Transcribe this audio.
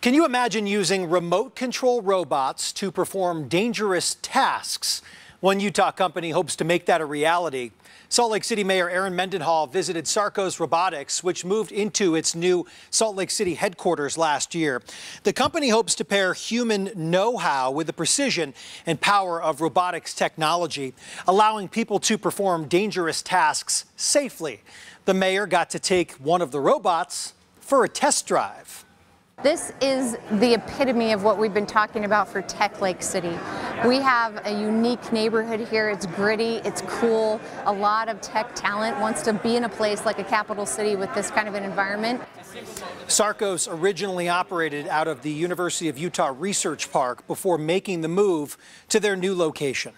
Can you imagine using remote control robots to perform dangerous tasks? One Utah company hopes to make that a reality. Salt Lake City Mayor Erin Mendenhall visited Sarcos Robotics, which moved into its new Salt Lake City headquarters last year. The company hopes to pair human know-how with the precision and power of robotics technology, allowing people to perform dangerous tasks safely. The mayor got to take one of the robots for a test drive. This is the epitome of what we've been talking about for Tech Lake City. We have a unique neighborhood here. It's gritty, it's cool. A lot of tech talent wants to be in a place like a capital city with this kind of an environment. Sarcos originally operated out of the University of Utah Research Park before making the move to their new location.